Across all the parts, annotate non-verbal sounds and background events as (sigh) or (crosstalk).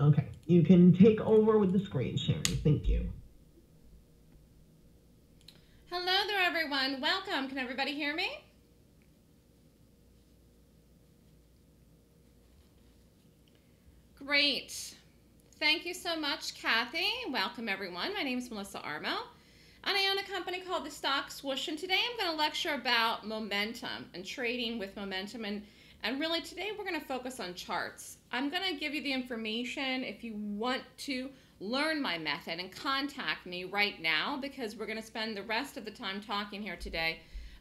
Okay, you can take over with the screen sharing. Thank you. Hello there, everyone. Welcome. Can everybody hear me? Great. Thank you so much, Kathy. Welcome, everyone. My name is Melissa Armo, and I own a company called The Stock Swoosh. And today I'm going to lecture about momentum and trading with momentum. And, and really, today we're going to focus on charts. I'm going to give you the information if you want to learn my method and contact me right now because we're going to spend the rest of the time talking here today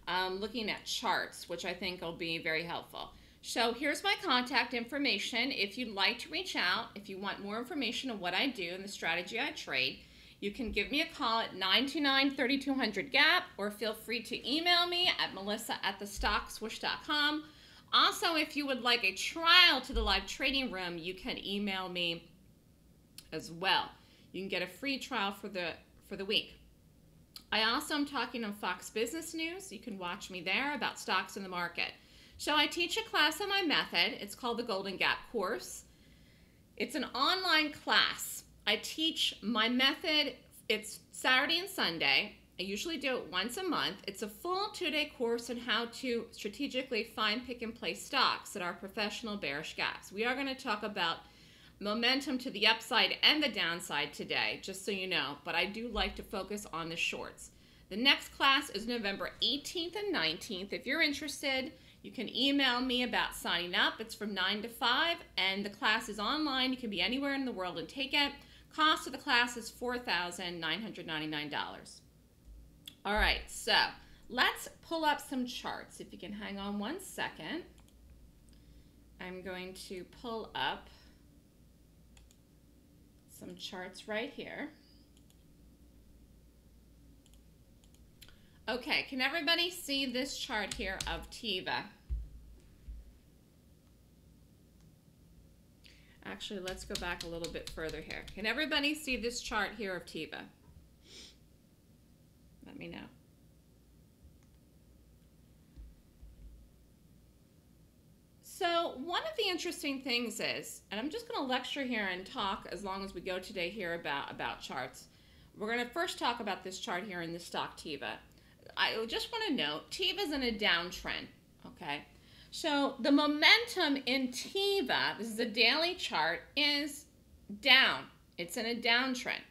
um, looking at charts, which I think will be very helpful. So here's my contact information. If you'd like to reach out, if you want more information on what I do and the strategy I trade, you can give me a call at 929-3200-GAP or feel free to email me at melissa at thestockswoosh.com. Also, if you would like a trial to the live trading room, you can email me as well. You can get a free trial for the for the week. I also am talking on Fox Business News. You can watch me there about stocks in the market. So I teach a class on my method. It's called the Golden Gap course. It's an online class. I teach my method. It's Saturday and Sunday. I usually do it once a month. It's a full two-day course on how to strategically find, pick, and place stocks that are professional bearish gaps. We are going to talk about momentum to the upside and the downside today, just so you know, but I do like to focus on the shorts. The next class is November 18th and 19th. If you're interested, you can email me about signing up. It's from 9 to 5, and the class is online. You can be anywhere in the world and take it. Cost of the class is $4,999. All right, so let's pull up some charts. If you can hang on one second. I'm going to pull up some charts right here. Okay, can everybody see this chart here of Teva? Actually, let's go back a little bit further here. Can everybody see this chart here of Teva? Me know. So one of the interesting things is, and I'm just going to lecture here and talk as long as we go today here about, about charts. We're going to first talk about this chart here in the stock Teva. I just want to note, Teva's in a downtrend, okay? So the momentum in Teva, this is a daily chart, is down. It's in a downtrend.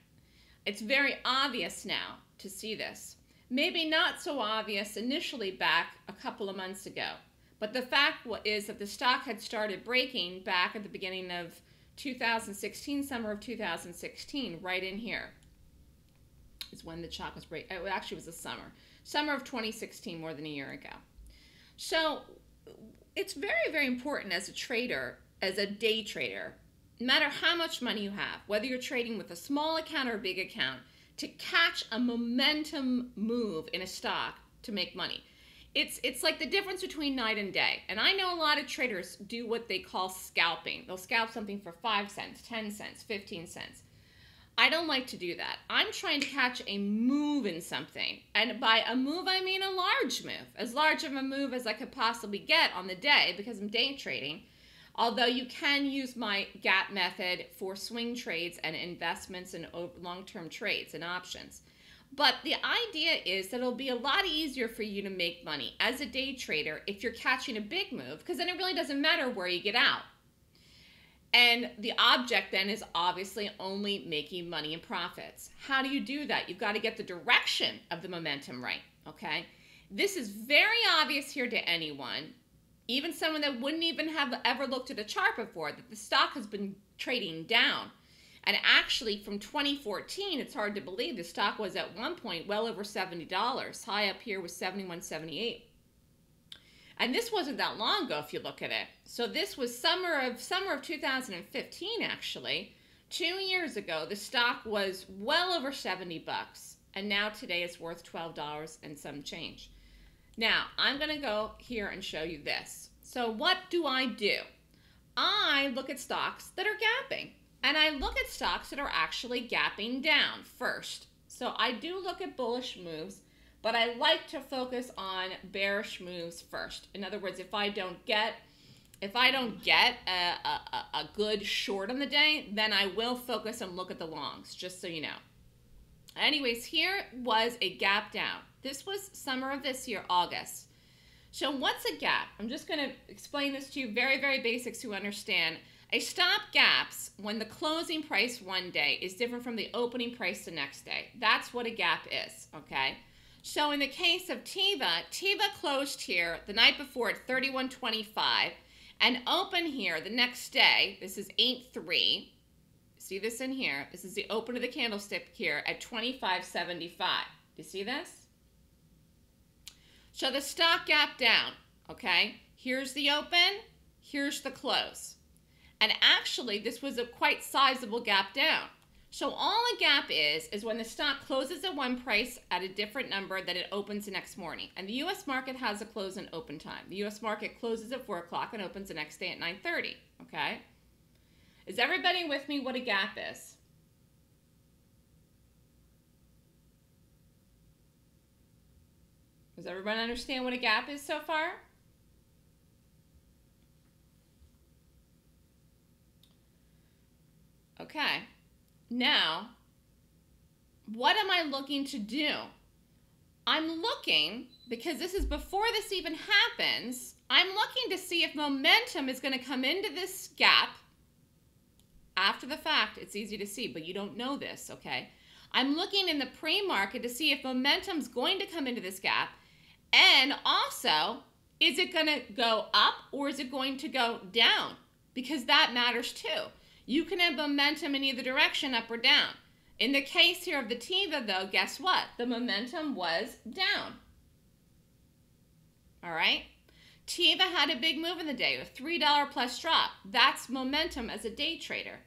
It's very obvious now to see this. Maybe not so obvious initially back a couple of months ago. But the fact is that the stock had started breaking back at the beginning of 2016, summer of 2016, right in here is when the stock was break. Oh, it actually was the summer summer of 2016, more than a year ago. So it's very, very important as a trader, as a day trader, no matter how much money you have, whether you're trading with a small account or a big account, to catch a momentum move in a stock to make money. It's, it's like the difference between night and day. And I know a lot of traders do what they call scalping. They'll scalp something for 5 cents, 10 cents, 15 cents. I don't like to do that. I'm trying to catch a move in something. And by a move, I mean a large move. As large of a move as I could possibly get on the day because I'm day trading. Although you can use my gap method for swing trades and investments and long-term trades and options. But the idea is that it'll be a lot easier for you to make money as a day trader if you're catching a big move because then it really doesn't matter where you get out. And the object then is obviously only making money and profits. How do you do that? You've got to get the direction of the momentum right, okay? This is very obvious here to anyone, even someone that wouldn't even have ever looked at a chart before, that the stock has been trading down. And actually, from 2014, it's hard to believe the stock was at one point well over $70. High up here was 71.78. And this wasn't that long ago if you look at it. So this was summer of summer of 2015 actually. 2 years ago the stock was well over 70 bucks and now today it's worth $12 and some change. Now, I'm going to go here and show you this. So what do I do? I look at stocks that are gapping. And I look at stocks that are actually gapping down first. So I do look at bullish moves but I like to focus on bearish moves first. In other words, if I don't get if I don't get a, a, a good short on the day, then I will focus and look at the longs, just so you know. Anyways, here was a gap down. This was summer of this year, August. So what's a gap? I'm just going to explain this to you very, very basics to understand. A stop gaps when the closing price one day is different from the opening price the next day. That's what a gap is, okay? So in the case of Teva, Teva closed here the night before at 31.25 and open here the next day. This is 8.3. See this in here? This is the open of the candlestick here at 25.75. Do you see this? So the stock gap down, okay? Here's the open, here's the close. And actually, this was a quite sizable gap down. So all a gap is, is when the stock closes at one price at a different number that it opens the next morning. And the U.S. market has a close and open time. The U.S. market closes at 4 o'clock and opens the next day at 9.30, okay? Is everybody with me what a gap is? Does everyone understand what a gap is so far? Okay. Now, what am I looking to do? I'm looking, because this is before this even happens, I'm looking to see if momentum is going to come into this gap. After the fact, it's easy to see, but you don't know this, okay? I'm looking in the pre-market to see if momentum's going to come into this gap and also, is it going to go up or is it going to go down? Because that matters too. You can have momentum in either direction, up or down. In the case here of the Teva, though, guess what? The momentum was down. All right? Teva had a big move in the day, a $3 plus drop. That's momentum as a day trader.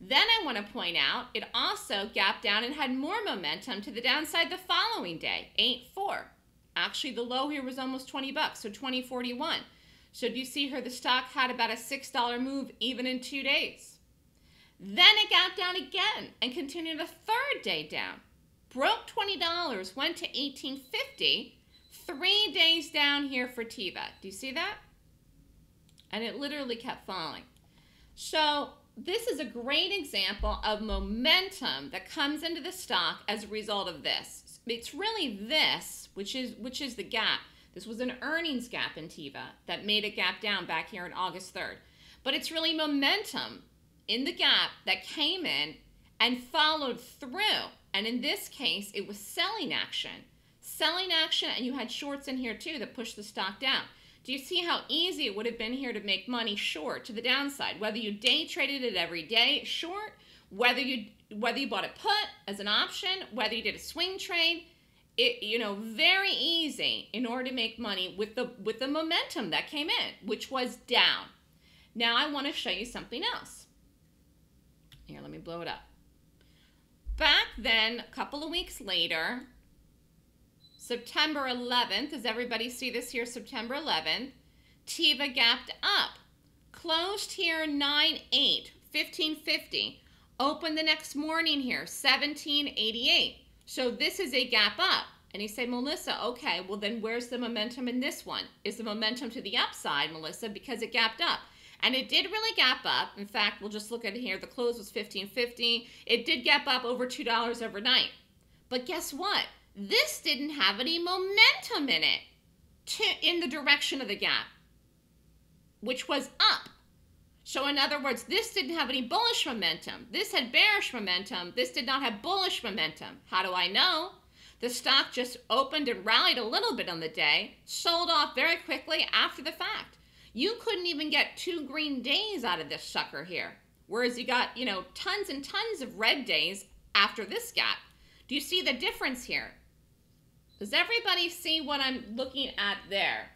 Then I want to point out it also gapped down and had more momentum to the downside the following day, 8-4. Actually, the low here was almost 20 bucks, so 2041. So do you see here the stock had about a $6 move even in two days. Then it got down again and continued a third day down. Broke $20, went to 1850, three days down here for Teva. Do you see that? And it literally kept falling. So this is a great example of momentum that comes into the stock as a result of this it's really this, which is which is the gap. This was an earnings gap in Teva that made a gap down back here on August 3rd. But it's really momentum in the gap that came in and followed through. And in this case, it was selling action. Selling action, and you had shorts in here too that pushed the stock down. Do you see how easy it would have been here to make money short to the downside? Whether you day traded it every day short, whether you whether you bought a put as an option, whether you did a swing trade, it you know very easy in order to make money with the with the momentum that came in, which was down. Now I want to show you something else. Here, let me blow it up. Back then, a couple of weeks later, September 11th, does everybody see this here? September 11th, Teva gapped up, closed here 9 8, 1550 Open the next morning here, 1788. So this is a gap up. And you say, Melissa, okay, well then where's the momentum in this one? Is the momentum to the upside, Melissa, because it gapped up? And it did really gap up. In fact, we'll just look at it here. The close was 15.50. It did gap up over $2 overnight. But guess what? This didn't have any momentum in it to, in the direction of the gap, which was up. So in other words, this didn't have any bullish momentum. This had bearish momentum. This did not have bullish momentum. How do I know? The stock just opened and rallied a little bit on the day, sold off very quickly after the fact. You couldn't even get two green days out of this sucker here. Whereas you got, you know, tons and tons of red days after this gap. Do you see the difference here? Does everybody see what I'm looking at there?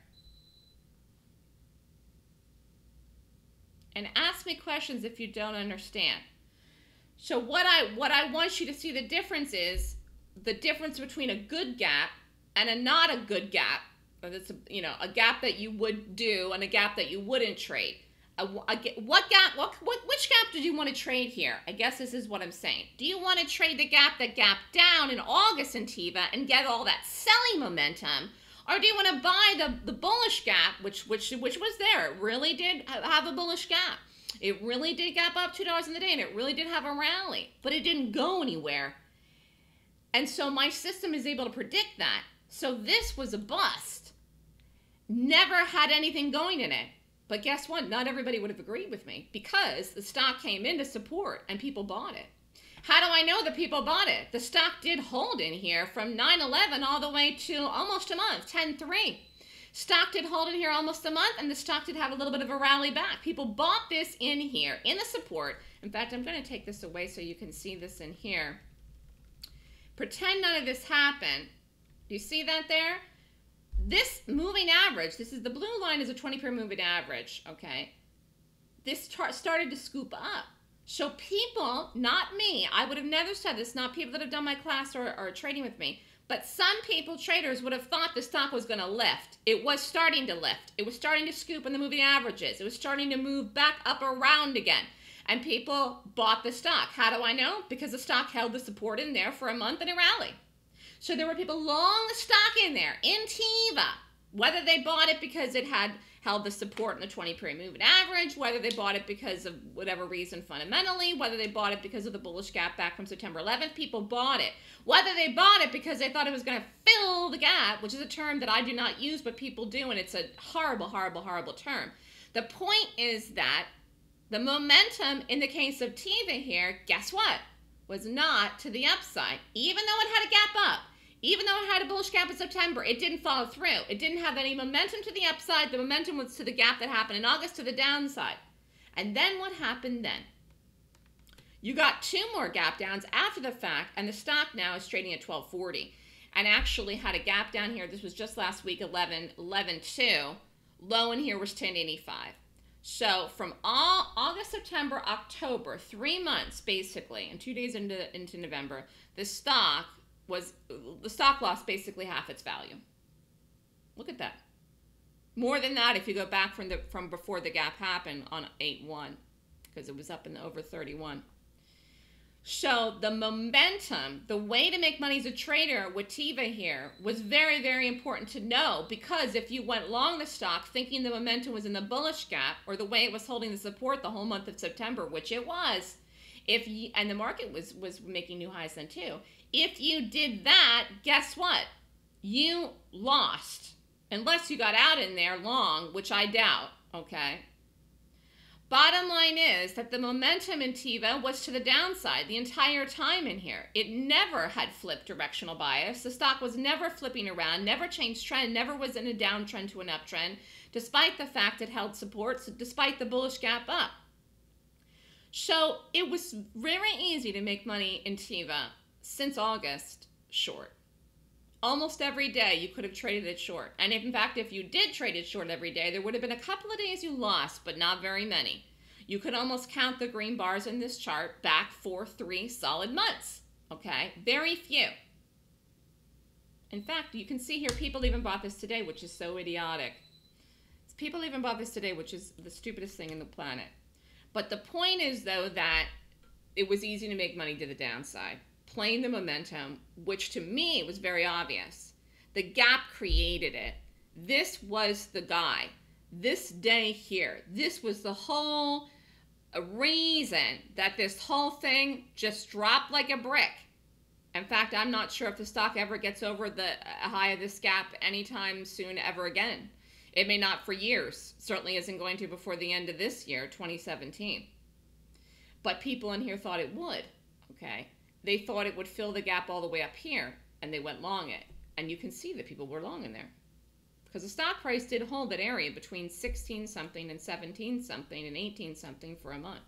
And ask me questions if you don't understand. So what I what I want you to see the difference is the difference between a good gap and a not a good gap. That's you know a gap that you would do and a gap that you wouldn't trade. A, a, what gap? What, what which gap did you want to trade here? I guess this is what I'm saying. Do you want to trade the gap that gap down in August in Teva and get all that selling momentum, Or do you want to buy the, the bullish gap, which which which was there? It really did have a bullish gap. It really did gap up two dollars in the day, and it really did have a rally, but it didn't go anywhere. And so my system is able to predict that. So this was a bust. Never had anything going in it. But guess what? Not everybody would have agreed with me because the stock came into support and people bought it. How do I know that people bought it? The stock did hold in here from 9-11 all the way to almost a month, 10-3. Stock did hold in here almost a month, and the stock did have a little bit of a rally back. People bought this in here, in the support. In fact, I'm going to take this away so you can see this in here. Pretend none of this happened. Do you see that there? This moving average, this is the blue line is a 20 period moving average, okay? This chart started to scoop up. So people, not me, I would have never said this, not people that have done my class or, or trading with me, but some people, traders, would have thought the stock was going to lift. It was starting to lift. It was starting to scoop in the moving averages. It was starting to move back up around again. And people bought the stock. How do I know? Because the stock held the support in there for a month and a rally. So there were people long the stock in there, in Teva, whether they bought it because it had held the support in the 20 period moving average, whether they bought it because of whatever reason fundamentally, whether they bought it because of the bullish gap back from September 11th, people bought it. Whether they bought it because they thought it was going to fill the gap, which is a term that I do not use, but people do, and it's a horrible, horrible, horrible term. The point is that the momentum in the case of Teva here, guess what? Was not to the upside, even though it had a gap up. Even though it had a bullish gap in September, it didn't follow through. It didn't have any momentum to the upside. The momentum was to the gap that happened in August to the downside. And then what happened then? You got two more gap downs after the fact, and the stock now is trading at 1240 and actually had a gap down here. This was just last week, 11, 11 2. Low in here was 1085. So from all August, September, October, three months basically, and two days into, into November, the stock was the stock lost basically half its value. Look at that. More than that if you go back from the from before the gap happened on 8-1 because it was up in the over 31. So the momentum, the way to make money as a trader with Teva here was very, very important to know because if you went long the stock thinking the momentum was in the bullish gap or the way it was holding the support the whole month of September, which it was, if you, and the market was was making new highs then too. If you did that, guess what? You lost. Unless you got out in there long, which I doubt, okay? Bottom line is that the momentum in Teva was to the downside the entire time in here. It never had flipped directional bias. The stock was never flipping around, never changed trend, never was in a downtrend to an uptrend, despite the fact it held supports, despite the bullish gap up. So it was very easy to make money in Teva since August short. Almost every day you could have traded it short. And in fact, if you did trade it short every day, there would have been a couple of days you lost, but not very many. You could almost count the green bars in this chart back for three solid months. Okay, very few. In fact, you can see here people even bought this today, which is so idiotic. People even bought this today, which is the stupidest thing in the planet. But the point is, though, that it was easy to make money to the downside, playing the momentum, which to me was very obvious. The gap created it. This was the guy. This day here, this was the whole reason that this whole thing just dropped like a brick. In fact, I'm not sure if the stock ever gets over the uh, high of this gap anytime soon ever again. It may not for years. Certainly isn't going to before the end of this year, 2017. But people in here thought it would, okay? They thought it would fill the gap all the way up here, and they went long it. And you can see that people were long in there. Because the stock price did hold that area between 16 something and 17 something and 18 something for a month.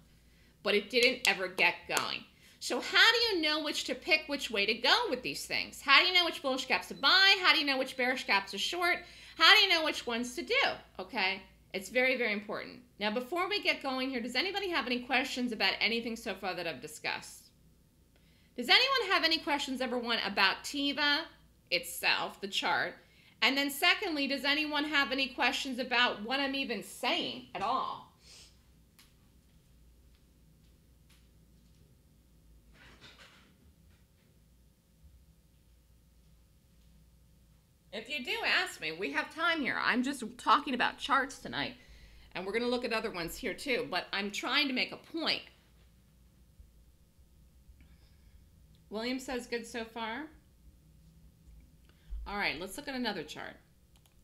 But it didn't ever get going. So how do you know which to pick, which way to go with these things? How do you know which bullish gaps to buy? How do you know which bearish gaps to short? How do you know which ones to do? Okay, it's very, very important. Now, before we get going here, does anybody have any questions about anything so far that I've discussed? Does anyone have any questions, number one, about Teva itself, the chart? And then secondly, does anyone have any questions about what I'm even saying at all? If you do, ask me. We have time here. I'm just talking about charts tonight. And we're going to look at other ones here too. But I'm trying to make a point. William says good so far. All right, let's look at another chart.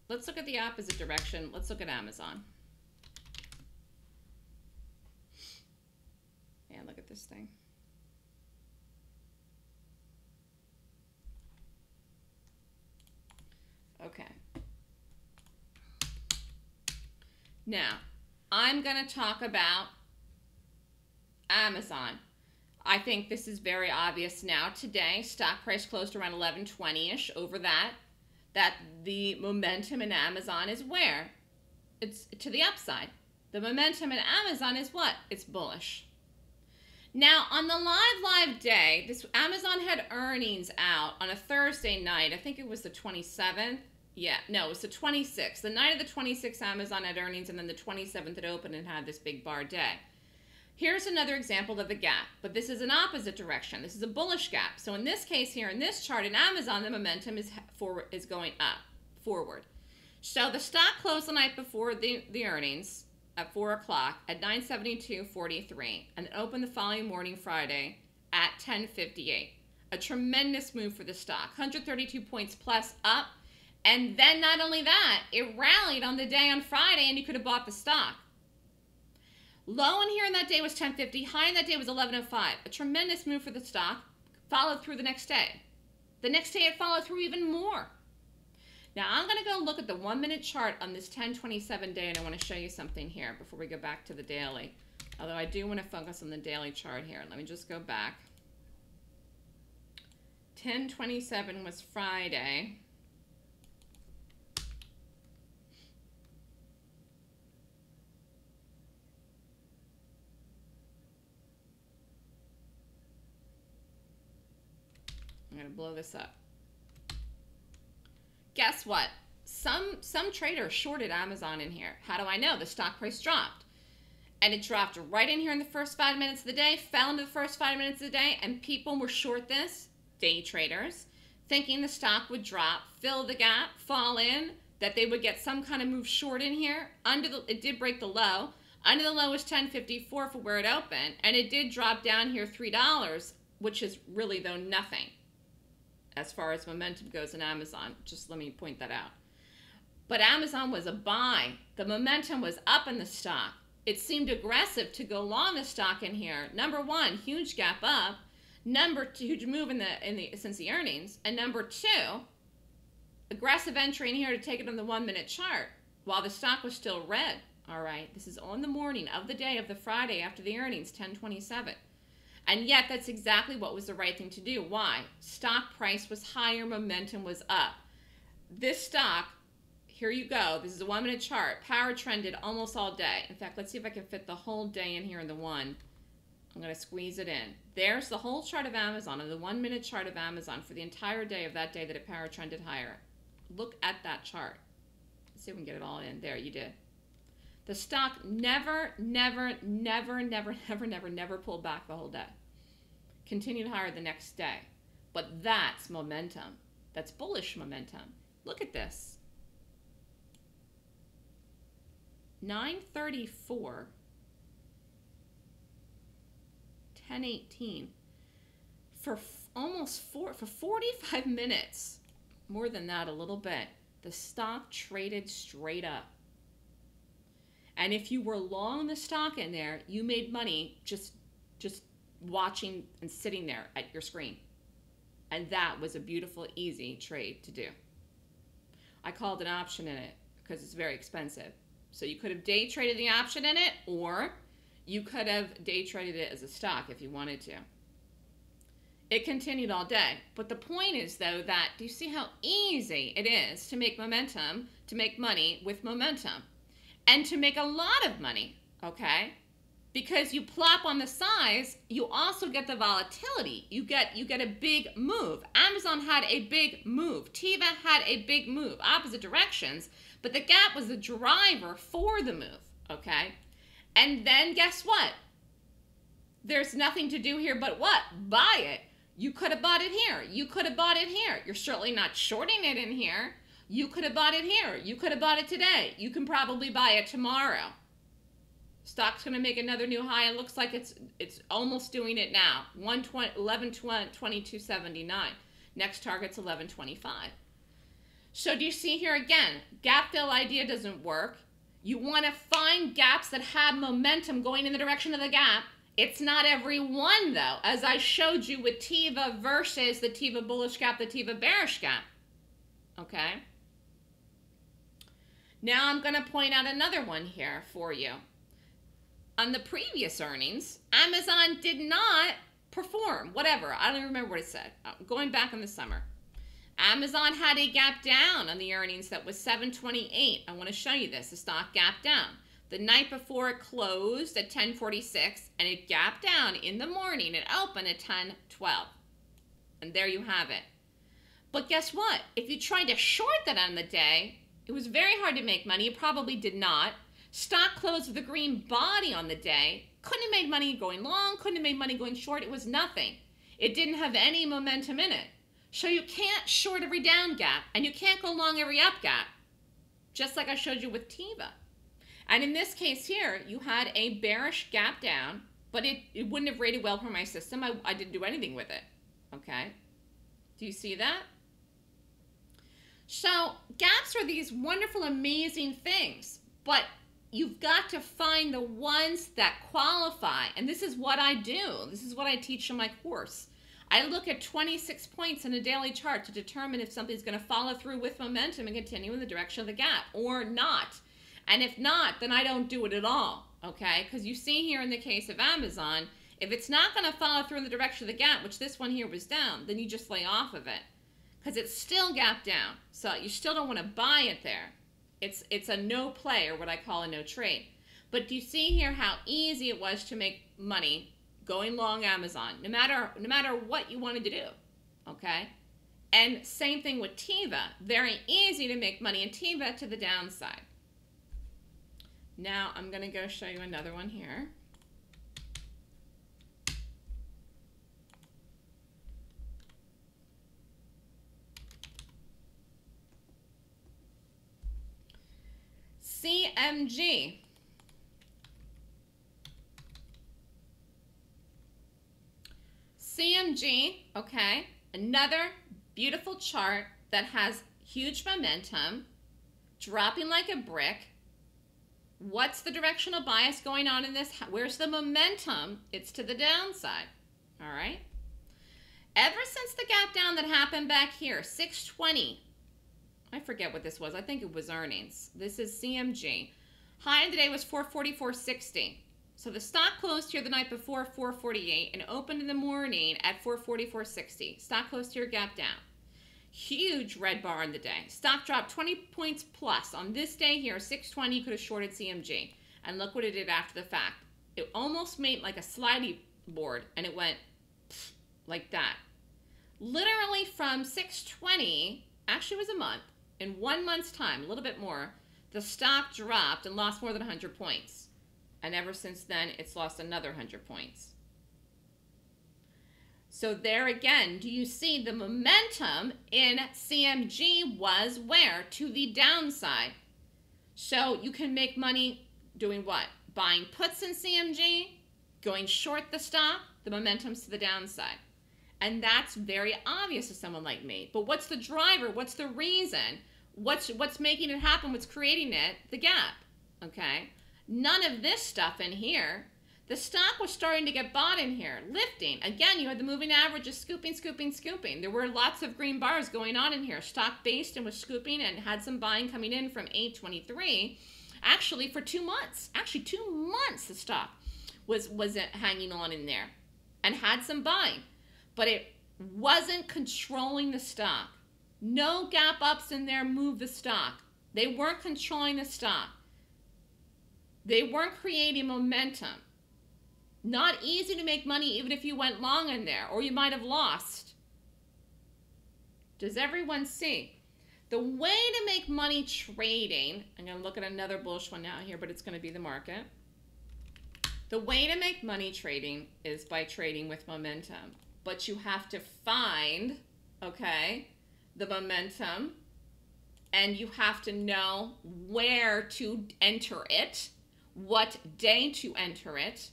Let's look at the opposite direction. Let's look at Amazon. And look at this thing. Okay. Now, I'm going to talk about Amazon. I think this is very obvious now. Today, stock price closed around 1120-ish over that. That the momentum in Amazon is where? It's to the upside. The momentum in Amazon is what? It's bullish. Now, on the live live day, this Amazon had earnings out on a Thursday night. I think it was the 27th. Yeah, no, it was the 26th. The night of the 26th, Amazon had earnings, and then the 27th it opened and had this big bar day. Here's another example of a gap, but this is an opposite direction. This is a bullish gap. So in this case here, in this chart in Amazon, the momentum is forward is going up, forward. So the stock closed the night before the, the earnings at 4 o'clock at 972.43 and opened the following morning Friday at 10.58. A tremendous move for the stock, 132 points plus up. And then not only that, it rallied on the day on Friday and you could have bought the stock. Low in here in that day was 1050. High in that day was 1105. A tremendous move for the stock. Followed through the next day. The next day it followed through even more. Now I'm going to go look at the one minute chart on this 1027 day and I want to show you something here before we go back to the daily. Although I do want to focus on the daily chart here. Let me just go back. 1027 was Friday. I'm to blow this up. Guess what? Some some trader shorted Amazon in here. How do I know? The stock price dropped. And it dropped right in here in the first five minutes of the day, fell into the first five minutes of the day, and people were short this, day traders, thinking the stock would drop, fill the gap, fall in, that they would get some kind of move short in here. Under the, it did break the low. Under the low was 1054 for where it opened, and it did drop down here $3, which is really, though, nothing as far as momentum goes in Amazon. Just let me point that out. But Amazon was a buy. The momentum was up in the stock. It seemed aggressive to go long the stock in here. Number one, huge gap up. Number two, huge move in the in the since the earnings. And number two, aggressive entry in here to take it on the one minute chart while the stock was still red. All right, this is on the morning of the day of the Friday after the earnings, 1027. And yet, that's exactly what was the right thing to do. Why? Stock price was higher, momentum was up. This stock, here you go. This is a one minute chart. Power trended almost all day. In fact, let's see if I can fit the whole day in here in the one. I'm going to squeeze it in. There's the whole chart of Amazon, and the one minute chart of Amazon for the entire day of that day that it power trended higher. Look at that chart. Let's see if we can get it all in. There, you did. The stock never, never, never, never, (laughs) never, never, never pulled back the whole day. Continued higher the next day. But that's momentum. That's bullish momentum. Look at this. 934 1018 for almost four for 45 minutes more than that a little bit the stock traded straight up and if you were long the stock in there, you made money just just watching and sitting there at your screen. And that was a beautiful, easy trade to do. I called an option in it because it's very expensive. So you could have day traded the option in it, or you could have day traded it as a stock if you wanted to. It continued all day. But the point is, though, that do you see how easy it is to make momentum, to make money with momentum? And to make a lot of money, okay? Because you plop on the size, you also get the volatility. You get you get a big move. Amazon had a big move. Teva had a big move, opposite directions, but the gap was the driver for the move, okay? And then guess what? There's nothing to do here but what? Buy it. You could have bought it here. You could have bought it here. You're certainly not shorting it in here You could have bought it here. You could have bought it today. You can probably buy it tomorrow. Stock's going to make another new high. It looks like it's it's almost doing it now. 1122.79. Next target's 1125. So do you see here again, gap fill idea doesn't work. You want to find gaps that have momentum going in the direction of the gap. It's not every one though, as I showed you with Teva versus the Teva bullish gap, the Teva bearish gap. Okay. Now I'm going to point out another one here for you on the previous earnings, Amazon did not perform, whatever. I don't remember what it said. Uh, going back in the summer. Amazon had a gap down on the earnings that was 728. I want to show you this. The stock gap down. The night before it closed at 1046 and it gapped down in the morning. It opened at 1012. And there you have it. But guess what? If you tried to short that on the day, it was very hard to make money. It probably did not. Stock closed with a green body on the day. Couldn't have made money going long, couldn't have made money going short. It was nothing. It didn't have any momentum in it. So you can't short every down gap and you can't go long every up gap, just like I showed you with Teva. And in this case here, you had a bearish gap down, but it, it wouldn't have rated well for my system. I, I didn't do anything with it. Okay? Do you see that? So gaps are these wonderful, amazing things, but you've got to find the ones that qualify. And this is what I do. This is what I teach in my course. I look at 26 points in a daily chart to determine if something's going to follow through with momentum and continue in the direction of the gap or not. And if not, then I don't do it at all, okay? Because you see here in the case of Amazon, if it's not going to follow through in the direction of the gap, which this one here was down, then you just lay off of it because it's still gap down. So you still don't want to buy it there. It's, it's a no play or what I call a no trade. But do you see here how easy it was to make money going long Amazon, no matter, no matter what you wanted to do, okay? And same thing with TEVA. Very easy to make money in TEVA to the downside. Now I'm going to go show you another one here. CMG. CMG, okay, another beautiful chart that has huge momentum, dropping like a brick. What's the directional bias going on in this? Where's the momentum? It's to the downside, all right? Ever since the gap down that happened back here, 620, I forget what this was. I think it was earnings. This is CMG. High today was 444.60. So the stock closed here the night before 448 and opened in the morning at 444.60. Stock closed here gap down. Huge red bar in the day. Stock dropped 20 points plus. On this day here, 620 could have shorted CMG. And look what it did after the fact. It almost made like a slidey board and it went like that. Literally from 620, actually was a month, in one month's time, a little bit more, the stock dropped and lost more than 100 points. And ever since then, it's lost another 100 points. So there again, do you see the momentum in CMG was where? To the downside. So you can make money doing what? Buying puts in CMG, going short the stock, the momentum's to the downside. And that's very obvious to someone like me. But what's the driver? What's the reason? what's what's making it happen? What's creating it? The gap okay? None of this stuff in here. The stock was starting to get bought in here. Lifting. Again you had the moving average just scooping scooping scooping. There were lots of green bars going on in here. Stock based and was scooping and had some buying coming in from 823 actually for two months actually two months the stock was was hanging on in there and had some buying but it wasn't controlling the stock no gap ups in there move the stock. They weren't controlling the stock. They weren't creating momentum. Not easy to make money even if you went long in there, or you might have lost. Does everyone see? The way to make money trading, I'm going to look at another bullish one now here, but it's going to be the market. The way to make money trading is by trading with momentum. But you have to find, okay, the momentum and you have to know where to enter it, what day to enter it,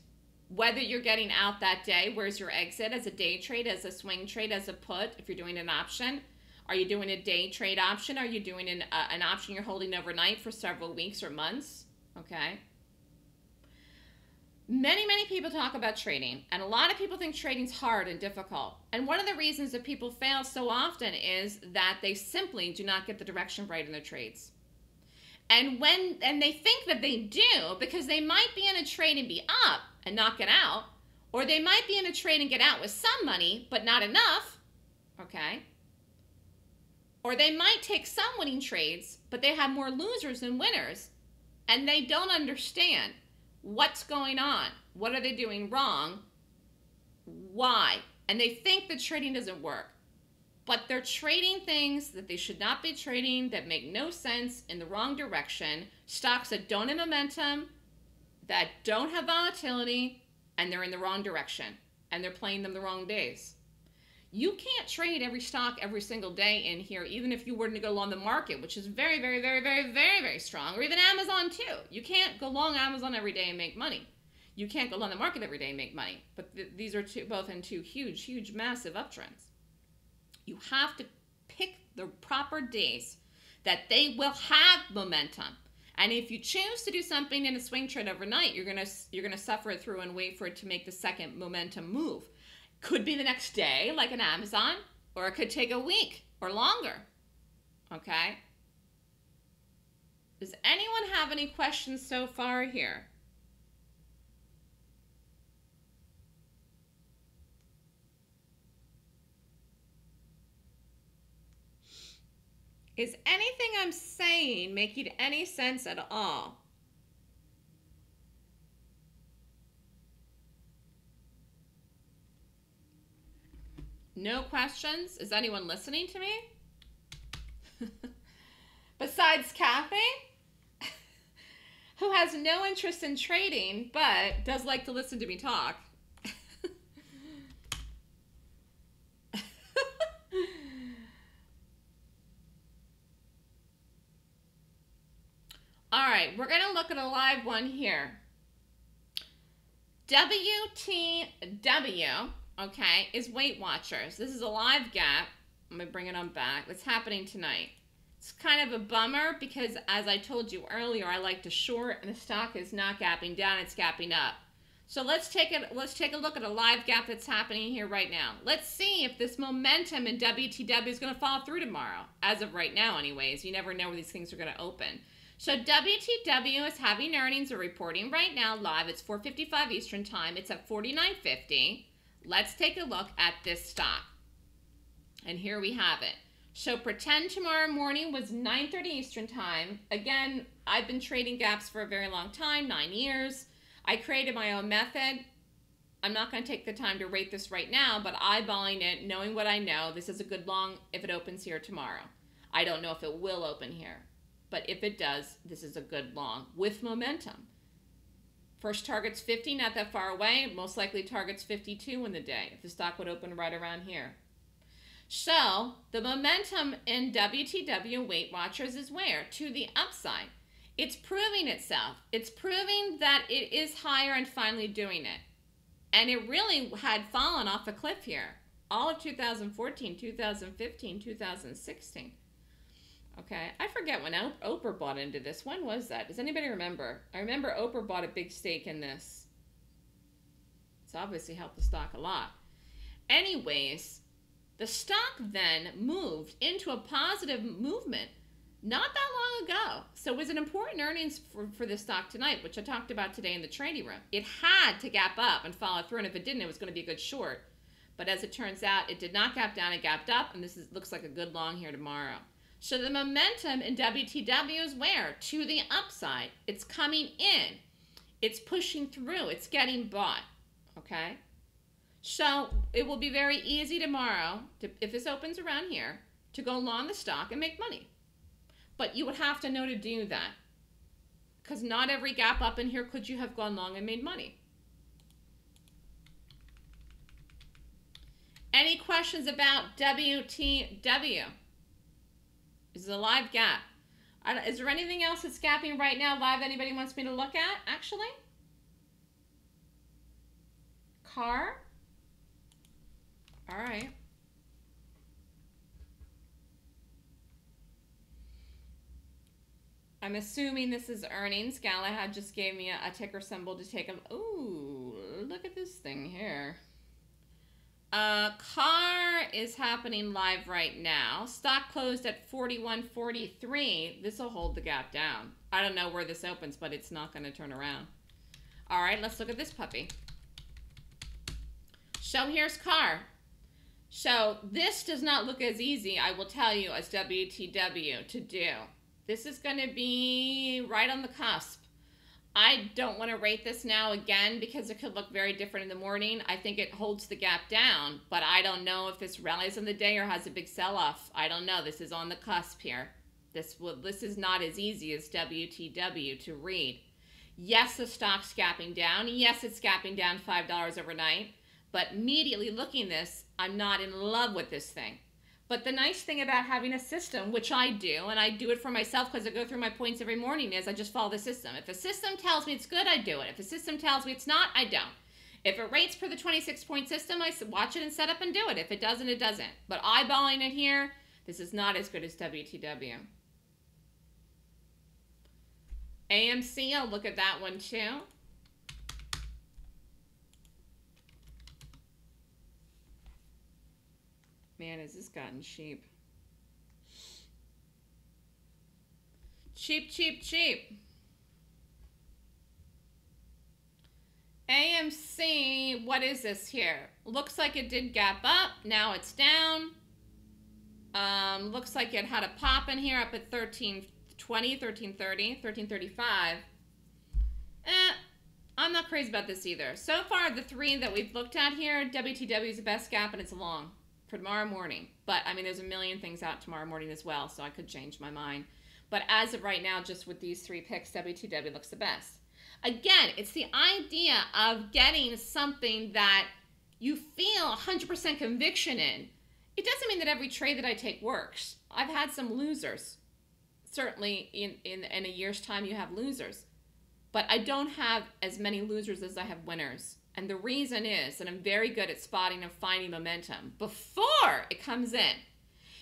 whether you're getting out that day, where's your exit as a day trade, as a swing trade, as a put, if you're doing an option. Are you doing a day trade option? Are you doing an, uh, an option you're holding overnight for several weeks or months? Okay. Many, many people talk about trading, and a lot of people think trading's hard and difficult. And one of the reasons that people fail so often is that they simply do not get the direction right in their trades. And when and they think that they do because they might be in a trade and be up and not get out, or they might be in a trade and get out with some money but not enough, okay? Or they might take some winning trades, but they have more losers than winners, and they don't understand what's going on, what are they doing wrong, why, and they think that trading doesn't work. But they're trading things that they should not be trading that make no sense in the wrong direction, stocks that don't have momentum, that don't have volatility, and they're in the wrong direction, and they're playing them the wrong days. You can't trade every stock every single day in here, even if you were to go long the market, which is very, very, very, very, very, very strong, or even Amazon too. You can't go long Amazon every day and make money. You can't go long the market every day and make money. But th these are two, both in two huge, huge, massive uptrends. You have to pick the proper days that they will have momentum. And if you choose to do something in a swing trade overnight, you're gonna you're gonna suffer it through and wait for it to make the second momentum move. Could be the next day, like an Amazon, or it could take a week or longer. Okay? Does anyone have any questions so far here? Is anything I'm saying making any sense at all? No questions? Is anyone listening to me? (laughs) Besides Kathy, (laughs) who has no interest in trading but does like to listen to me talk. (laughs) All right, we're going to look at a live one here. WTW okay, is Weight Watchers. This is a live gap. Let me bring it on back. It's happening tonight. It's kind of a bummer because, as I told you earlier, I like to short, and the stock is not gapping down; it's gapping up. So let's take it. Let's take a look at a live gap that's happening here right now. Let's see if this momentum in WTW is going to fall through tomorrow. As of right now, anyways, you never know where these things are going to open. So WTW is having earnings. or reporting right now live. It's 4:55 Eastern Time. It's at 49.50 let's take a look at this stock. And here we have it. So pretend tomorrow morning was 9.30 Eastern time. Again, I've been trading gaps for a very long time, nine years. I created my own method. I'm not going to take the time to rate this right now, but eyeballing it, knowing what I know, this is a good long if it opens here tomorrow. I don't know if it will open here, but if it does, this is a good long with momentum. First target's 50, not that far away. Most likely target's 52 in the day if the stock would open right around here. So the momentum in WTW Weight Watchers is where? To the upside. It's proving itself. It's proving that it is higher and finally doing it. And it really had fallen off a cliff here. All of 2014, 2015, 2016. Okay, I forget when Oprah bought into this. When was that? Does anybody remember? I remember Oprah bought a big stake in this. It's obviously helped the stock a lot. Anyways, the stock then moved into a positive movement not that long ago. So it was an important earnings for, for this stock tonight, which I talked about today in the trading room. It had to gap up and follow through, and if it didn't, it was going to be a good short. But as it turns out, it did not gap down, it gapped up, and this is, looks like a good long here tomorrow. So the momentum in WTW is where? To the upside. It's coming in. It's pushing through. It's getting bought. Okay? So it will be very easy tomorrow, to, if this opens around here, to go long the stock and make money. But you would have to know to do that. Because not every gap up in here could you have gone long and made money. Any questions about WTW? This is a live gap. is there anything else that's gapping right now live anybody wants me to look at, actually? Car? All right. I'm assuming this is earnings. Galahad just gave me a, a ticker symbol to take a... Ooh, look at this thing here. Uh, car is happening live right now. Stock closed at 41.43. This will hold the gap down. I don't know where this opens, but it's not going to turn around. All right, let's look at this puppy. So here's car. So this does not look as easy, I will tell you, as WTW to do. This is going to be right on the cusp. I don't want to rate this now again because it could look very different in the morning. I think it holds the gap down, but I don't know if this rallies in the day or has a big sell-off. I don't know. This is on the cusp here. This will, this is not as easy as WTW to read. Yes, the stock's gapping down. Yes, it's gapping down $5 overnight. But immediately looking this, I'm not in love with this thing. But the nice thing about having a system, which I do, and I do it for myself because I go through my points every morning, is I just follow the system. If the system tells me it's good, I do it. If the system tells me it's not, I don't. If it rates per the 26 point system, I watch it and set up and do it. If it doesn't, it doesn't. But eyeballing it here, this is not as good as WTW. AMC, I'll look at that one too. Man, has this gotten cheap. Cheap, cheap, cheap. AMC, what is this here? Looks like it did gap up. Now it's down. Um, looks like it had a pop in here up at 1320, 1330, 1335. Eh, I'm not crazy about this either. So far, the three that we've looked at here, WTW is the best gap and it's long for tomorrow morning. But I mean, there's a million things out tomorrow morning as well, so I could change my mind. But as of right now, just with these three picks, WTW looks the best. Again, it's the idea of getting something that you feel 100% conviction in. It doesn't mean that every trade that I take works. I've had some losers. Certainly, in, in, in a year's time, you have losers. But I don't have as many losers as I have winners. And the reason is that I'm very good at spotting and finding momentum before it comes in.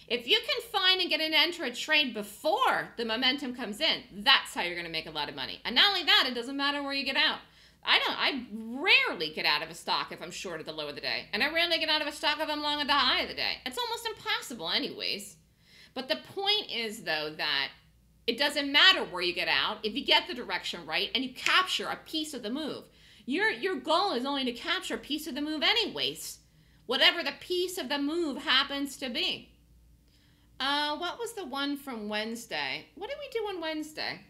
If you can find and get an enter a trade before the momentum comes in, that's how you're going to make a lot of money. And not only that, it doesn't matter where you get out. I don't. I rarely get out of a stock if I'm short at the low of the day, and I rarely get out of a stock if I'm long at the high of the day. It's almost impossible, anyways. But the point is, though, that it doesn't matter where you get out if you get the direction right and you capture a piece of the move. Your your goal is only to capture a piece of the move anyways. Whatever the piece of the move happens to be. Uh, what was the one from Wednesday? What did we do on Wednesday?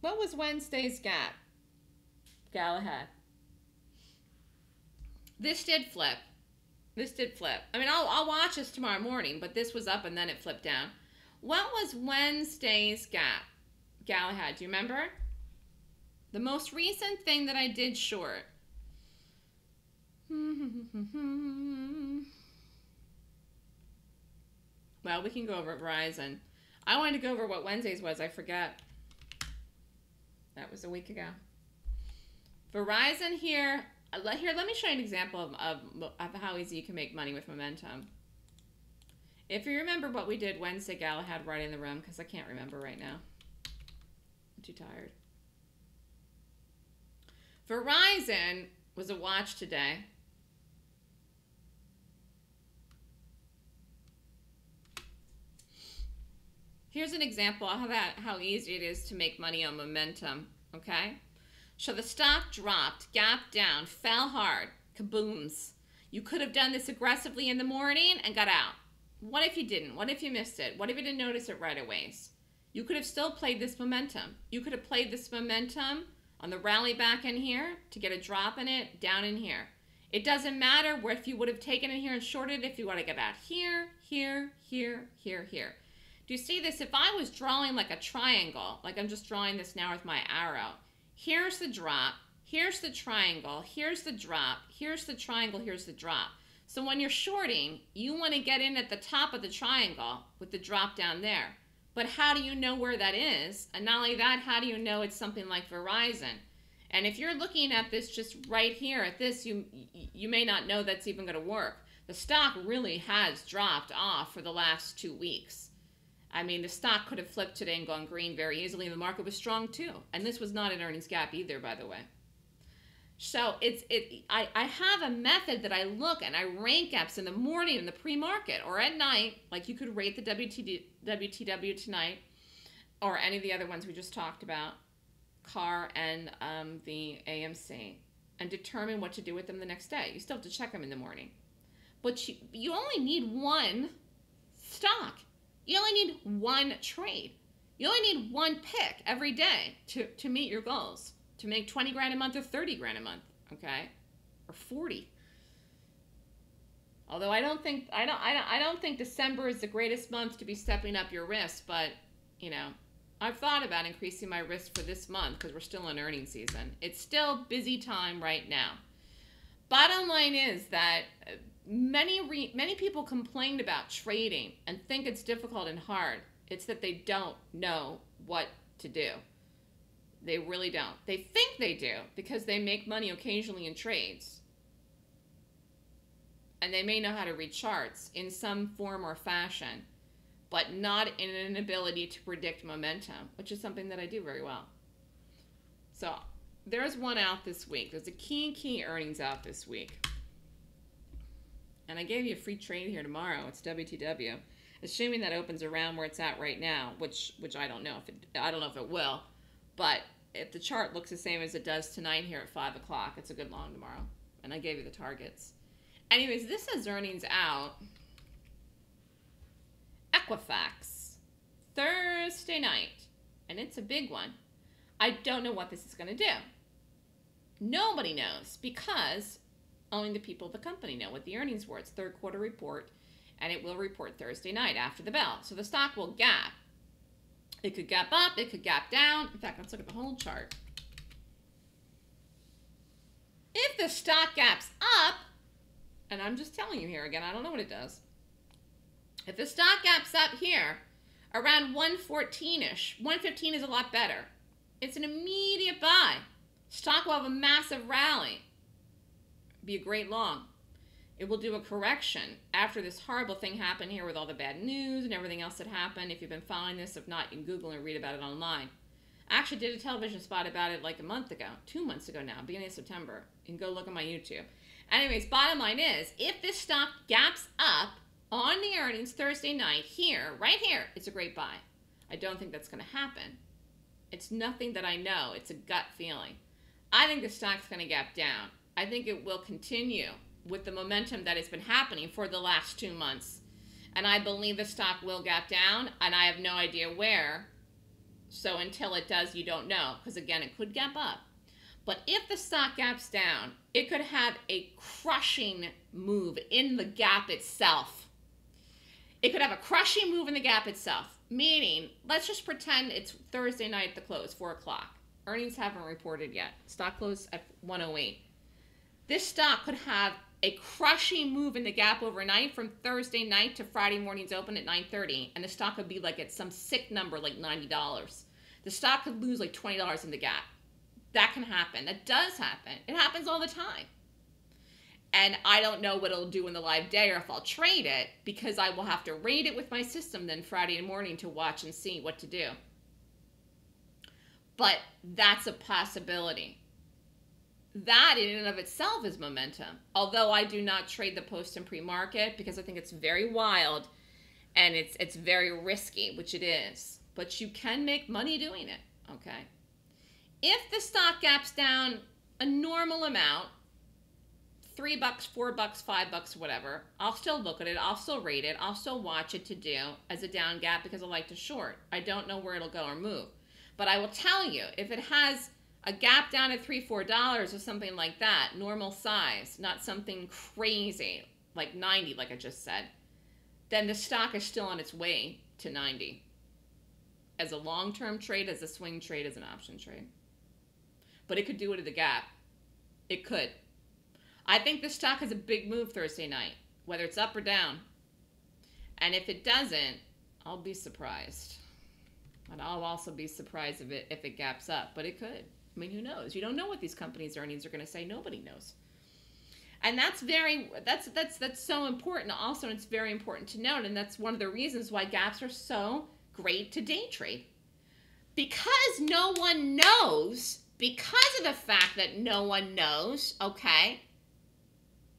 What was Wednesday's gap? Galahad. This did flip. This did flip. I mean, I'll, I'll watch this tomorrow morning, but this was up and then it flipped down. What was Wednesday's gap? Galahad, do you remember? The most recent thing that I did short. well, we can go over Verizon. I wanted to go over what Wednesdays was. I forget. That was a week ago. Verizon here. Uh, here, let me show you an example of, of, of how easy you can make money with momentum. If you remember what we did Wednesday, Galahad right in the room, because I can't remember right now. I'm too tired. Verizon was a watch today. Here's an example of how, how easy it is to make money on momentum, okay? So the stock dropped, gapped down, fell hard, kabooms. You could have done this aggressively in the morning and got out. What if you didn't? What if you missed it? What if you didn't notice it right away? You could have still played this momentum. You could have played this momentum on the rally back in here to get a drop in it down in here. It doesn't matter where if you would have taken it here and shorted if you want to get out here, here, here, here, here. Do you see this? If I was drawing like a triangle, like I'm just drawing this now with my arrow, here's the drop, here's the triangle, here's the drop, here's the triangle, here's the drop. So when you're shorting, you want to get in at the top of the triangle with the drop down there. But how do you know where that is? And not only that, how do you know it's something like Verizon? And if you're looking at this just right here at this, you you may not know that's even going to work. The stock really has dropped off for the last two weeks. I mean, the stock could have flipped today and gone green very easily, and the market was strong too. And this was not an earnings gap either, by the way. So it's it. I, I have a method that I look and I rank gaps in the morning in the pre-market or at night, like you could rate the WTD, WTW tonight, or any of the other ones we just talked about, CAR and um, the AMC, and determine what to do with them the next day. You still have to check them in the morning, but you you only need one stock. You only need one trade. You only need one pick every day to, to meet your goals, to make 20 grand a month or 30 grand a month, okay? Or 40. Although I don't think I don't I don't I don't think December is the greatest month to be stepping up your risk, but you know, I've thought about increasing my risk for this month because we're still in earnings season. It's still busy time right now. Bottom line is that uh, many re- many people complained about trading and think it's difficult and hard. It's that they don't know what to do. They really don't. They think they do because they make money occasionally in trades. And they may know how to read charts in some form or fashion, but not in an ability to predict momentum, which is something that I do very well. So there's one out this week. There's a key key earnings out this week. And I gave you a free trade here tomorrow. It's WTW. Assuming that opens around where it's at right now, which which I don't know if it I don't know if it will, but if the chart looks the same as it does tonight here at five o'clock, it's a good long tomorrow. And I gave you the targets. Anyways, this has earnings out. Equifax, Thursday night, and it's a big one. I don't know what this is going to do. Nobody knows because only the people of the company know what the earnings were. It's third quarter report, and it will report Thursday night after the bell. So the stock will gap. It could gap up, it could gap down. In fact, let's look at the whole chart. If the stock gaps up, and I'm just telling you here again, I don't know what it does. If the stock gaps up here around 114-ish, 115 is a lot better. It's an immediate buy. Stock will have a massive rally be a great long. It will do a correction after this horrible thing happened here with all the bad news and everything else that happened. If you've been following this, if not, you can Google and read about it online. I actually did a television spot about it like a month ago, two months ago now, beginning of September. You can go look on my YouTube. Anyways, bottom line is, if this stock gaps up on the earnings Thursday night here, right here, it's a great buy. I don't think that's going to happen. It's nothing that I know. It's a gut feeling. I think the stock's going to gap down. I think it will continue with the momentum that has been happening for the last two months. And I believe the stock will gap down, and I have no idea where. So until it does, you don't know, because again, it could gap up. But if the stock gaps down, it could have a crushing move in the gap itself. It could have a crushing move in the gap itself, meaning, let's just pretend it's Thursday night at the close, 4 o'clock. Earnings haven't reported yet. Stock closed at 108. This stock could have a crushing move in the gap overnight from Thursday night to Friday morning's open at 9:30 and the stock could be like at some sick number like $90. The stock could lose like $20 in the gap. That can happen. That does happen. It happens all the time. And I don't know what it'll do in the live day or if I'll trade it because I will have to rate it with my system then Friday morning to watch and see what to do. But that's a possibility that in and of itself is momentum. Although I do not trade the post and pre-market because I think it's very wild and it's it's very risky, which it is. But you can make money doing it, okay? If the stock gaps down a normal amount, three bucks, four bucks, five bucks, whatever, I'll still look at it. I'll still rate it. I'll still watch it to do as a down gap because I like to short. I don't know where it'll go or move. But I will tell you, if it has a gap down at three, four dollars or something like that, normal size, not something crazy like 90, like I just said, then the stock is still on its way to 90 as a long term trade, as a swing trade, as an option trade. But it could do it at the gap. It could. I think the stock has a big move Thursday night, whether it's up or down. And if it doesn't, I'll be surprised. And I'll also be surprised if it if it gaps up, but it could. I mean, who knows? You don't know what these companies' earnings are going to say. Nobody knows. And that's very that's that's that's so important. Also, it's very important to note, and that's one of the reasons why gaps are so great to day trade. Because no one knows, because of the fact that no one knows, okay,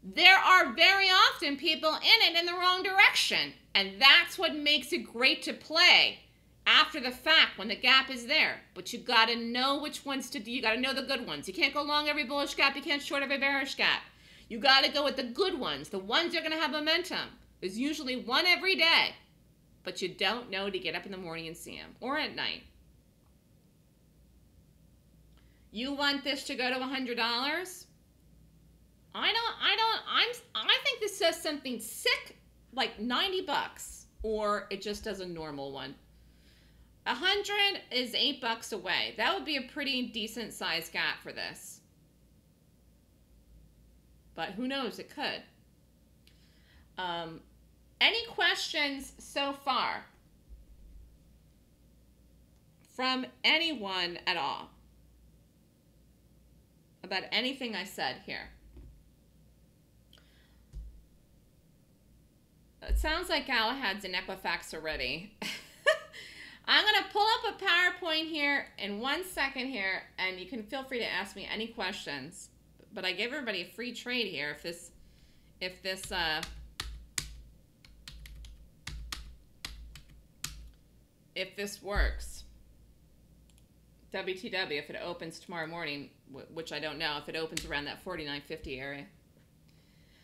there are very often people in it in the wrong direction. And that's what makes it great to play after the fact when the gap is there. But you got to know which ones to do. You got to know the good ones. You can't go long every bullish gap. You can't short every bearish gap. You got to go with the good ones, the ones that are to have momentum. There's usually one every day, but you don't know to get up in the morning and see them or at night. You want this to go to $100? I don't, I don't, I'm, I think this says something sick like 90 bucks or it just does a normal one. A hundred is eight bucks away. That would be a pretty decent size gap for this. But who knows, it could. Um, any questions so far from anyone at all about anything I said here? It sounds like Galahad's in Equifax already. (laughs) I'm going to pull up a PowerPoint here in one second here, and you can feel free to ask me any questions. But I give everybody a free trade here if this, if this, uh, if this works. WTW, if it opens tomorrow morning, which I don't know, if it opens around that 49.50 area.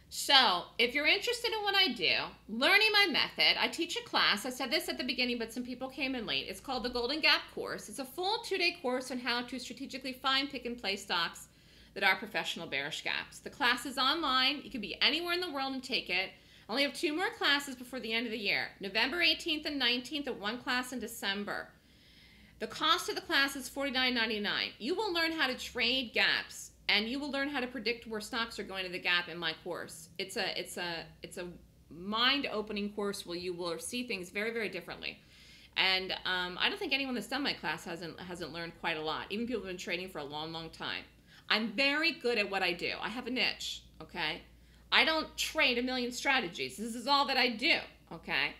So, if you're interested in what I do, learning my method, I teach a class. I said this at the beginning, but some people came in late. It's called the Golden Gap Course. It's a full two day course on how to strategically find, pick, and play stocks that are professional bearish gaps. The class is online. You can be anywhere in the world and take it. I only have two more classes before the end of the year November 18th and 19th, and one class in December. The cost of the class is $49.99. You will learn how to trade gaps and you will learn how to predict where stocks are going to the gap in my course. It's a it's a it's a mind-opening course where you will see things very very differently. And um, I don't think anyone that's done my class hasn't hasn't learned quite a lot. Even people who've been trading for a long long time. I'm very good at what I do. I have a niche. Okay, I don't trade a million strategies. This is all that I do. Okay,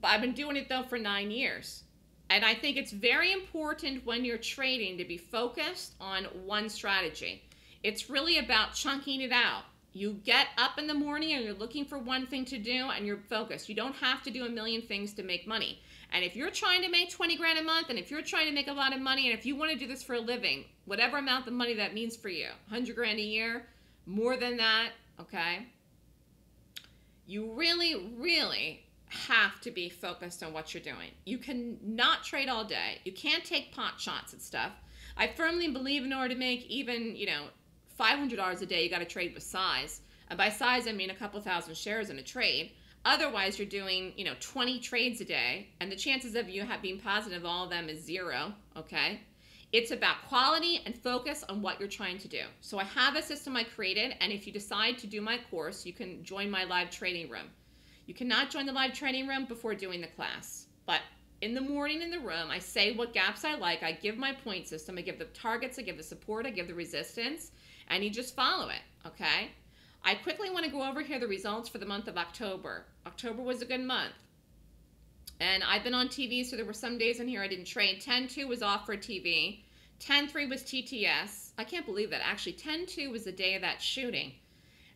but I've been doing it though for nine years. And I think it's very important when you're trading to be focused on one strategy. It's really about chunking it out. You get up in the morning and you're looking for one thing to do and you're focused. You don't have to do a million things to make money. And if you're trying to make 20 grand a month and if you're trying to make a lot of money and if you want to do this for a living, whatever amount of money that means for you, 100 grand a year, more than that, okay? You really, really have to be focused on what you're doing. You can not trade all day. You can't take pot shots at stuff. I firmly believe in order to make even, you know, $500 a day, you got to trade with size. And by size, I mean a couple thousand shares in a trade. Otherwise, you're doing, you know, 20 trades a day, and the chances of you have being positive, all of them is zero, okay? It's about quality and focus on what you're trying to do. So I have a system I created, and if you decide to do my course, you can join my live trading room. You cannot join the live training room before doing the class. But in the morning in the room, I say what gaps I like. I give my point system. I give the targets. I give the support. I give the resistance. And you just follow it, okay? I quickly want to go over here the results for the month of October. October was a good month. And I've been on TV, so there were some days in here I didn't trade. 10-2 was off for TV. 10-3 was TTS. I can't believe that. Actually, 10-2 was the day of that shooting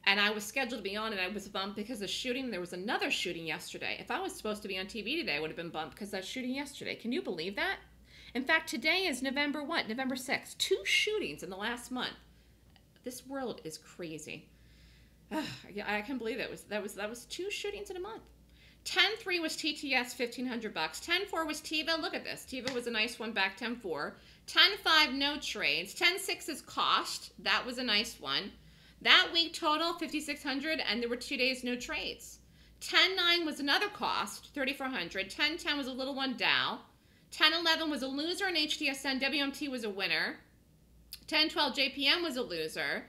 and I was scheduled to be on, and I was bumped because of shooting. There was another shooting yesterday. If I was supposed to be on TV today, I would have been bumped because that shooting yesterday. Can you believe that? In fact, today is November what? November 6th. Two shootings in the last month. This world is crazy. Ugh, I can't believe it was that was that was two shootings in a month. 10-3 was TTS, 1500 bucks. 10-4 was Teva. Look at this. Teva was a nice one back 10-4. 10-5, no trades. 10-6 is cost. That was a nice one. That week total, 5,600, and there were two days no trades. 10.9 was another cost, 3,400. 10.10 was a little one Dow. 10.11 was a loser in HTSN. WMT was a winner. 10.12 JPM was a loser.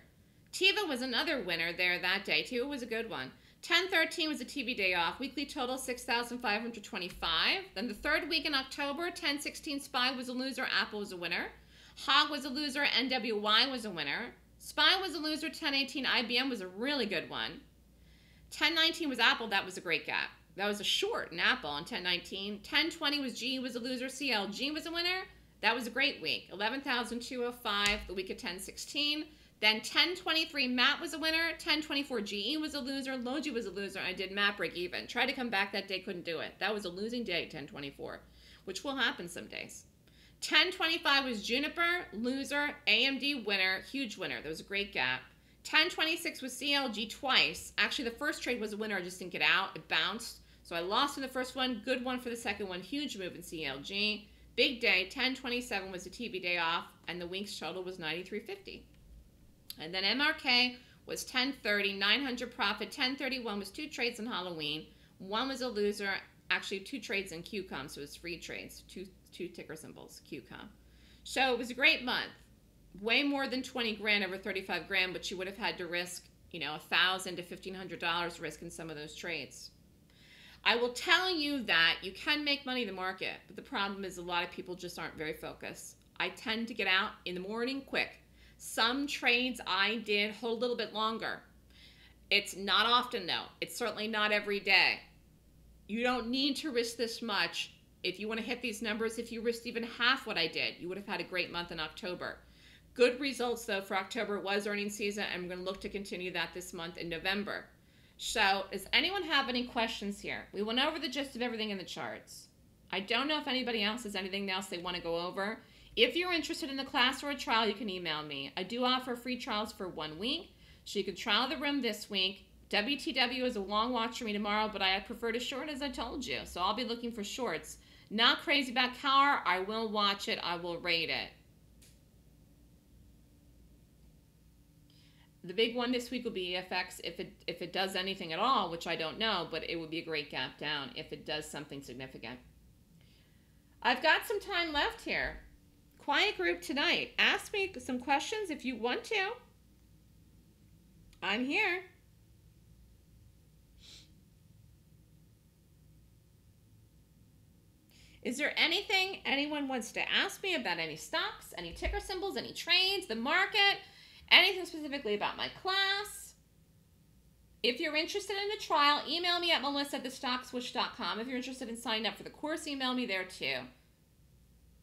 Teva was another winner there that day. Teva was a good one. 1013 was a TV day off. Weekly total 6,525. Then the third week in October, 1016 Spy was a loser. Apple was a winner. Hog was a loser. NWY was a winner. Spy was a loser. 1018 IBM was a really good one. 1019 was Apple. That was a great gap. That was a short in Apple on 1019. 1020 was G was a loser. CLG was a winner. That was a great week. 11,205 the week of 1016. Then 1023 Matt was a winner. 1024 GE was a loser. Logi was a loser. I did Matt break even. Tried to come back that day, couldn't do it. That was a losing day, 1024, which will happen some days. 1025 was Juniper, loser. AMD winner, huge winner. That was a great gap. 1026 was CLG twice. Actually, the first trade was a winner. I just didn't get out. It bounced. So I lost in the first one, good one for the second one, huge move in CLG. Big day, 1027 was a TV day off, and the Winks total was 93.50. And then MRK was 1030, 900 profit, 1031 was two trades on Halloween. One was a loser, actually two trades in QCOM, so it was free trades, two, two ticker symbols, QCOM. So it was a great month. Way more than 20 grand over 35 grand, but you would have had to risk, you know, a thousand to $1,500 risk in some of those trades. I will tell you that you can make money in the market, but the problem is a lot of people just aren't very focused. I tend to get out in the morning quick. Some trades I did hold a little bit longer. It's not often though. It's certainly not every day. You don't need to risk this much. If you want to hit these numbers, if you risked even half what I did, you would have had a great month in October. Good results though for October was earnings season I'm going to look to continue that this month in November. So, does anyone have any questions here? We went over the gist of everything in the charts. I don't know if anybody else has anything else they want to go over. If you're interested in the class or a trial, you can email me. I do offer free trials for one week, so you can trial the room this week. WTW is a long watch for me tomorrow, but I prefer to short as I told you. So I'll be looking for shorts. Not crazy about CAR. I will watch it. I will rate it. The big one this week will be EFX if it if it does anything at all, which I don't know, but it would be a great gap down if it does something significant. I've got some time left here. Quiet group tonight. Ask me some questions if you want to. I'm here. Is there anything anyone wants to ask me about any stocks, any ticker symbols, any trades, the market? anything specifically about my class. If you're interested in a trial, email me at melissa at thestockswoosh.com. If you're interested in signing up for the course, email me there too.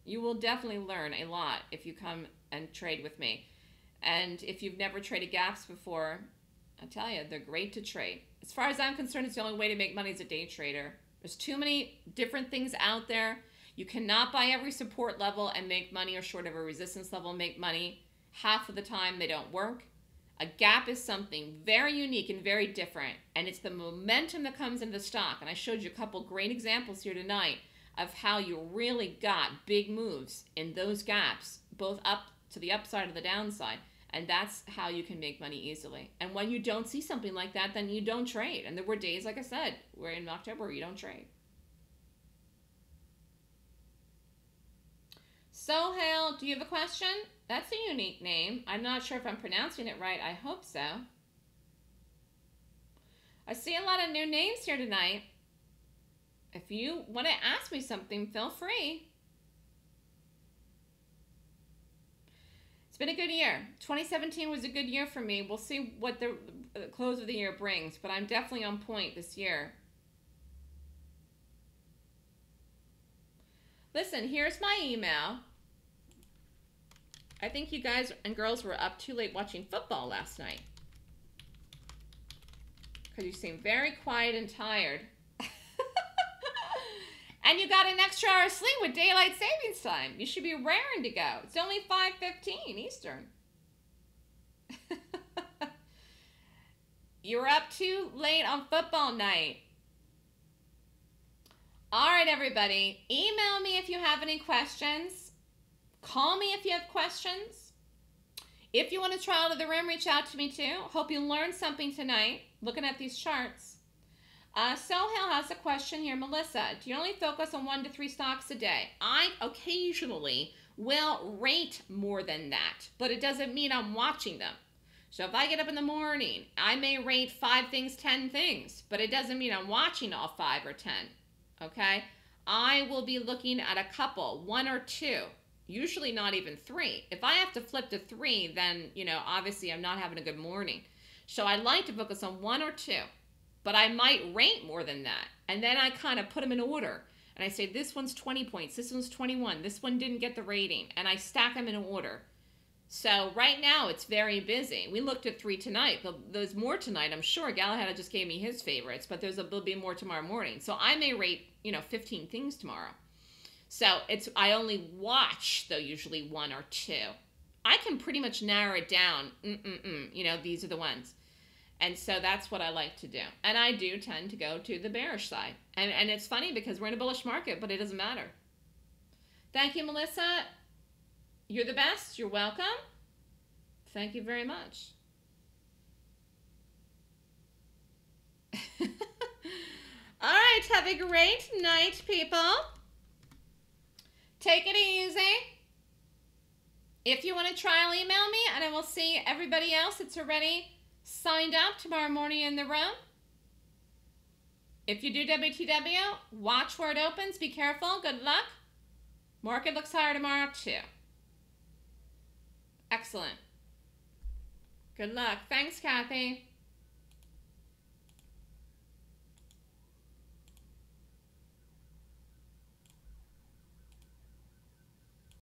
You will definitely learn a lot if you come and trade with me. And if you've never traded gaps before, I tell you, they're great to trade. As far as I'm concerned, it's the only way to make money as a day trader. There's too many different things out there. You cannot buy every support level and make money or short of a resistance level and make money half of the time they don't work. A gap is something very unique and very different, and it's the momentum that comes into the stock. And I showed you a couple great examples here tonight of how you really got big moves in those gaps, both up to the upside and the downside. And that's how you can make money easily. And when you don't see something like that, then you don't trade. And there were days, like I said, where in October you don't trade. Sohail, do you have a question? That's a unique name. I'm not sure if I'm pronouncing it right. I hope so. I see a lot of new names here tonight. If you want to ask me something, feel free. It's been a good year. 2017 was a good year for me. We'll see what the, the close of the year brings, but I'm definitely on point this year. Listen, here's my email. I think you guys and girls were up too late watching football last night. Because you seem very quiet and tired. And you got an extra hour of sleep with daylight savings time. You should be raring to go. It's only 5.15 Eastern. (laughs) you were up too late on football night. All right, everybody. Email me if you have any questions. Call me if you have questions. If you want to try out of the room, reach out to me too. Hope you learned something tonight looking at these charts. Uh, Sohail has a question here. Melissa, do you only focus on one to three stocks a day? I occasionally will rate more than that, but it doesn't mean I'm watching them. So if I get up in the morning, I may rate five things, 10 things, but it doesn't mean I'm watching all five or 10. Okay? I will be looking at a couple, one or two, usually not even three. If I have to flip to three, then, you know, obviously I'm not having a good morning. So I like to focus on one or two, but I might rate more than that. And then I kind of put them in order. And I say, this one's 20 points, this one's 21, this one didn't get the rating. And I stack them in order. So right now it's very busy. We looked at three tonight. There's more tonight, I'm sure. Galahad just gave me his favorites, but there's a, there'll be more tomorrow morning. So I may rate, you know, 15 things tomorrow. So it's I only watch though usually one or two. I can pretty much narrow it down. Mm-mm-mm, you know, these are the ones. And so that's what I like to do. And I do tend to go to the bearish side. And, and it's funny because we're in a bullish market, but it doesn't matter. Thank you, Melissa. You're the best. You're welcome. Thank you very much. (laughs) All right, have a great night, people. Take it easy. If you want to trial, email me, and I will see everybody else that's already signed up tomorrow morning in the room. If you do WTW, watch where it opens. Be careful. Good luck. Market looks higher tomorrow, too. Excellent. Good luck. Thanks, Kathy.